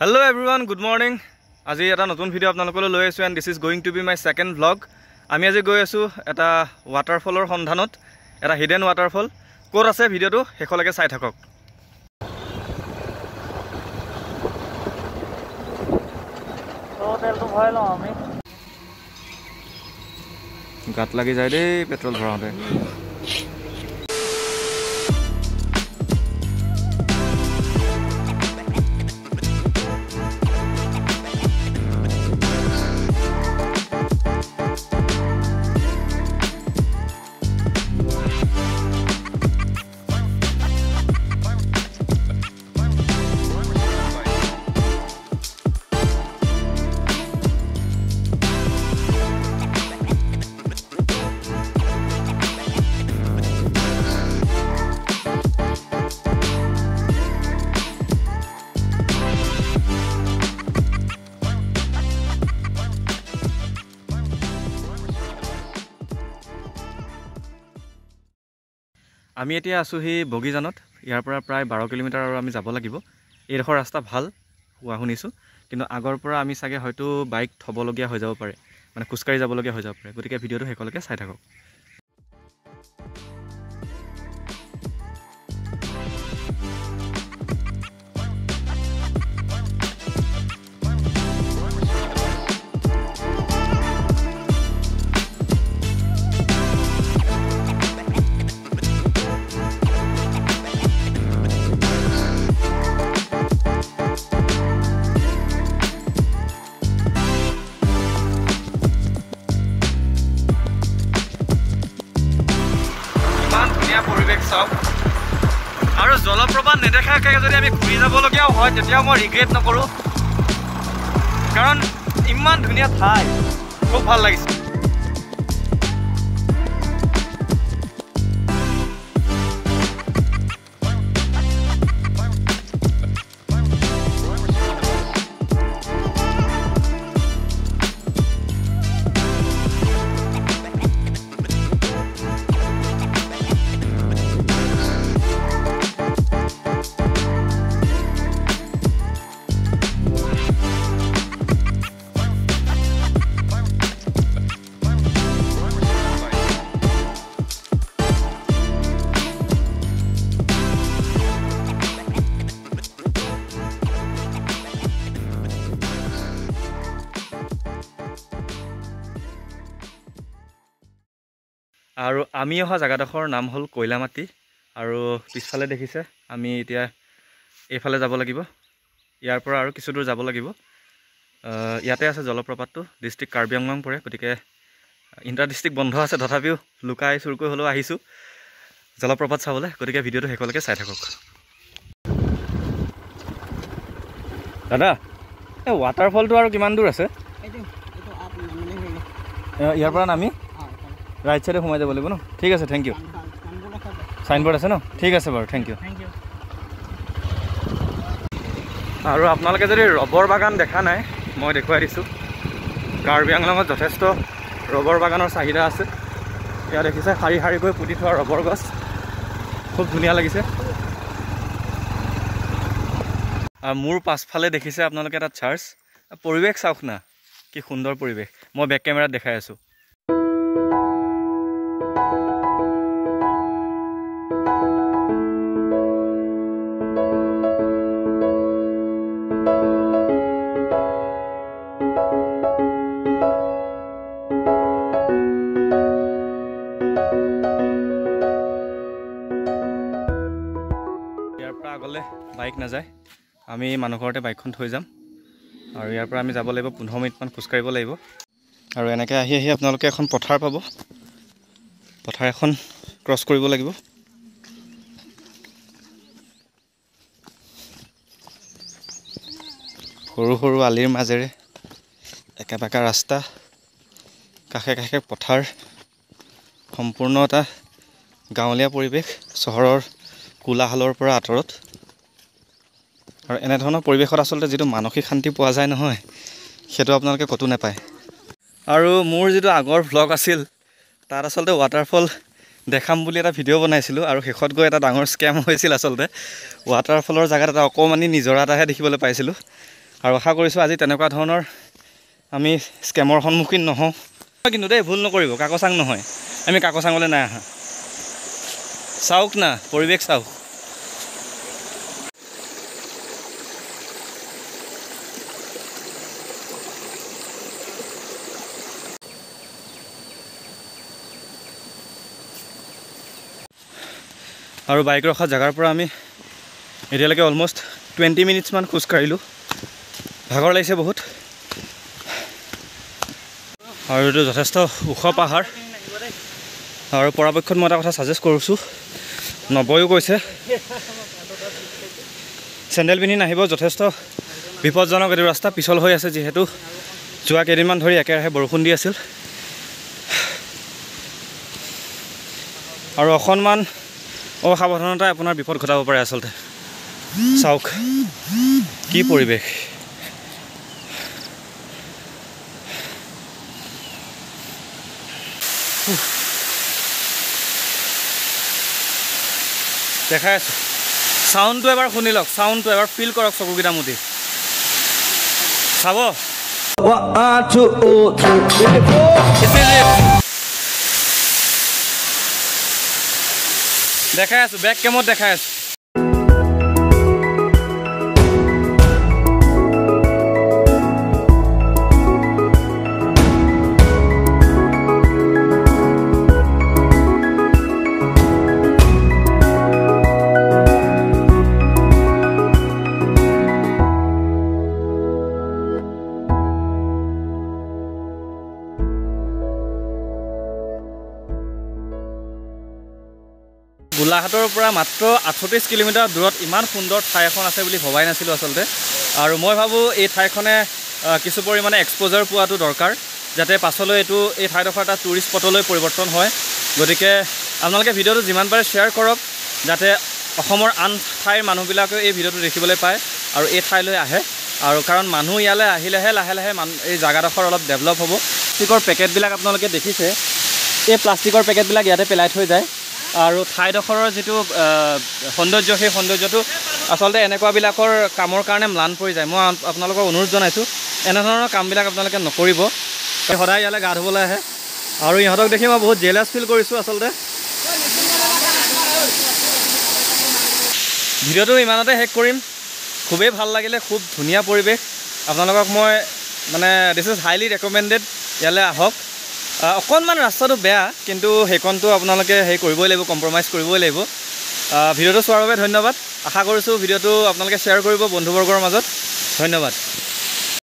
Hello everyone good morning আজি এটা নতুন ভিডিঅ' আপোনালোকলৈ লৈ আছোঁ and this is going to be my second vlog আমি আজি গৈ আছোঁ এটা ৱাটাৰফলৰ সন্ধানত এটা হিডেন ৱাটাৰফল ক'ত আছে ভিডিঅ'টো শেষলৈকে চাই থাকক। তেলটো ভৰাই লওঁ আমি। গাত লাগি যায় দেই পেট্ৰল ভৰাওঁতে। আমি এতিয়া আছোঁ সেই বগীজানত। ইয়াৰ পৰা প্ৰায় বাৰ কিলোমিটাৰ আৰু আমি যাব লাগিব। এইডোখৰ ৰাস্তা ভাল হোৱা শুনিছোঁ। কিন্তু আগৰ পৰা আমি চাগে হয়তো বাইক থ'বলগীয়া হৈ যাব পাৰে। মানে খোজকাঢ়ি যাবলগীয়া হৈ যাব পাৰে। গতিকে ভিডিঅ'টো শেষলৈকে চাই থাকক। চাওক। আৰু জলপ্ৰপাত নেদেখাকৈ যদি আমি ঘূৰি যাবলগীয়াও হয় তেতিয়াও মই ৰিগ্ৰেট নকৰোঁ। কাৰণ ইমান ধুনীয়া ঠাই। খুব ভাল লাগিছে। আৰু আমি অহা জেগাডোখৰ নাম হ'ল কয়লামাটি। আৰু পিছফালে দেখিছে আমি এতিয়া এইফালে যাব লাগিব। ইয়াৰ পৰা আৰু কিছু দূৰ যাব লাগিব। ইয়াতে আছে জলপ্ৰপাতটো ডিষ্ট্ৰিক্ট কাৰ্বি আংলং পৰে গতিকে ইণ্টাৰ ডিষ্ট্ৰিক্ট বন্ধ আছে তথাপিও লুকাই চুৰকৈ হ'লেও আহিছোঁ জলপ্ৰপাত চাবলৈ। গতিকে ভিডিঅ'টো শেষলৈকে চাই থাকক। দাদা এই ৱাটাৰফলটো আৰু কিমান দূৰ আছে? ইয়াৰ পৰা নামি? ৰাইট ছাইডে সোমাই যাব লাগিব ন? ঠিক আছে থেংক ইউ চাইনবোৰ্ড আছে ন? ঠিক আছে বাৰু থেংক ইউ আৰু আপোনালোকে যদি ৰবৰ বাগান দেখা নাই মই দেখুৱাই দিছোঁ। কাৰ্বি আংলঙত যথেষ্ট ৰবৰ বাগানৰ চাহিদা আছে। এয়া দেখিছে শাৰী শাৰীকৈ পুতি থোৱা ৰবৰ গছ। খুব ধুনীয়া লাগিছে। আৰু মোৰ পাছফালে দেখিছে আপোনালোকে এটা চাৰ্চ পৰিৱেশ চাওক না কি সুন্দৰ পৰিৱেশ। মই বেক কেমেৰাত দেখাই আছোঁ। আমি মানুহ ঘৰতে বাইকখন থৈ যাম। আৰু ইয়াৰ পৰা আমি যাব লাগিব পোন্ধৰ মিনিটমান খোজকাঢ়িব লাগিব। আৰু এনেকৈ আহি আহি আপোনালোকে এখন পথাৰ পাব। পথাৰ এখন ক্ৰছ কৰিব লাগিব। সৰু সৰু আলিৰ মাজেৰে একা বেকা ৰাস্তা কাষে কাষে পথাৰ সম্পূৰ্ণ এটা গাঁৱলীয়া পৰিৱেশ চহৰৰ কোলাহলৰ পৰা আঁতৰত। আৰু এনেধৰণৰ পৰিৱেশত আচলতে যিটো মানসিক শান্তি পোৱা যায় নহয় সেইটো আপোনালোকে ক'তো নাপায়। আৰু মোৰ যিটো আগৰ ভ্লগ আছিল তাত আচলতে ৱাটাৰফল দেখাম বুলি এটা ভিডিঅ' বনাইছিলোঁ আৰু শেষত গৈ এটা ডাঙৰ স্কেম হৈছিল আচলতে। ৱাটাৰফলৰ জেগাত এটা অকণমানি নিজৰা এটাহে দেখিবলৈ পাইছিলোঁ। আৰু আশা কৰিছোঁ আজি তেনেকুৱা ধৰণৰ আমি স্কেমৰ সন্মুখীন নহওঁ। কিন্তু দেই ভুল নকৰিব কাকচাং নহয়। আমি কাকচাঙলৈ নাই অহা। চাওক না পৰিৱেশ চাওক। আৰু বাইক ৰখা জেগাৰ পৰা আমি এতিয়ালৈকে অলম'ষ্ট টুৱেণ্টি মিনিটছমান খোজকাঢ়িলোঁ ভাগৰ লাগিছে বহুত। আৰু এইটো যথেষ্ট ওখ পাহাৰ। আৰু পৰাপক্ষত মই এটা কথা ছাজেষ্ট কৰিছোঁ। নবয়ো কৈছে চেণ্ডেল পিন্ধি নাহিব যথেষ্ট বিপদজনক এইটো ৰাস্তা পিছল হৈ আছে যিহেতু যোৱা কেইদিনমান ধৰি একেৰাহে বৰষুণ দি আছিল। আৰু অকণমান অসাৱধানতাই আপোনাৰ বিপদ ঘটাব পাৰে আচলতে। চাওক কি পৰিৱেশ। দেখাই আছোঁ। চাউণ্ডটো এবাৰ শুনি লওক চাউণ্ডটো এবাৰ ফিল কৰক চকুকেইটা মুদি চাব। দেখাই আছোঁ বেক কেমত দেখাই আছোঁ। গোলাঘাটৰ পৰা মাত্ৰ আঠত্ৰিছ কিলোমিটাৰ দূৰত ইমান সুন্দৰ ঠাই এখন আছে বুলি ভবাই নাছিলোঁ আচলতে। আৰু মই ভাবোঁ এই ঠাইখনে কিছু পৰিমাণে এক্সপ'জাৰ পোৱাটো দৰকাৰ যাতে পাছলৈ এইটো এই ঠাইডোখৰ এটা টুৰিষ্ট স্পটলৈ পৰিৱৰ্তন হয়। গতিকে আপোনালোকে ভিডিঅ'টো যিমান পাৰে শ্বেয়াৰ কৰক যাতে অসমৰ আন ঠাইৰ মানুহবিলাকেও এই ভিডিঅ'টো দেখিবলৈ পায় আৰু এই ঠাইলৈ আহে। আৰু কাৰণ মানুহ ইয়ালৈ আহিলেহে লাহে লাহে মান এই জেগাডোখৰ অলপ ডেভেলপ হ'ব। প্লাষ্টিকৰ পেকেটবিলাক আপোনালোকে দেখিছে। এই প্লাষ্টিকৰ পেকেটবিলাক ইয়াতে পেলাই থৈ যায়। আৰু ঠাইডোখৰৰ যিটো সৌন্দৰ্য সেই সৌন্দৰ্যটো আচলতে এনেকুৱাবিলাকৰ কামৰ কাৰণে ম্লান পৰি যায়। মই আপ- আপোনালোকক অনুৰোধ জনাইছোঁ এনেধৰণৰ কামবিলাক আপোনালোকে নকৰিব। সদায় ইয়ালৈ গা ধুবলৈ আহে। আৰু ইহঁতক দেখি মই বহুত জেলাছ ফিল কৰিছোঁ আচলতে। ভিডিঅ'টো ইমানতে শেষ কৰিম। খুবেই ভাল লাগিলে খুব ধুনীয়া পৰিৱেশ। আপোনালোকক মই মানে দিছ ইজ হাইলি ৰেকমেণ্ডেড ইয়ালৈ আহক। আহ, অকণমান ৰাস্তাটো বেয়া কিন্তু সেইকণটো আপোনালোকে হেৰি কৰিবই লাগিব কম্প্ৰমাইজ কৰিবই লাগিব। ভিডিঅ'টো চোৱাৰ বাবে ধন্যবাদ। আশা কৰিছোঁ ভিডিঅ'টো আপোনালোকে শ্বেয়াৰ কৰিব বন্ধুবৰ্গৰ মাজত। ধন্যবাদ।